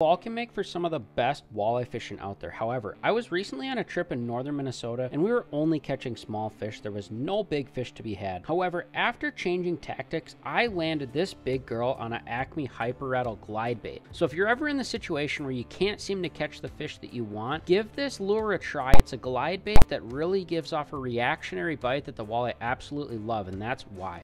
Fall can make for some of the best walleye fishing out there. However, I was recently on a trip in northern Minnesota and we were only catching small fish. There was no big fish to be had. However, after changing tactics, I landed this big girl on an Acme Hyperrattle glide bait. So if you're ever in the situation where you can't seem to catch the fish that you want, give this lure a try. It's a glide bait that really gives off a reactionary bite that the walleye absolutely love, and that's why.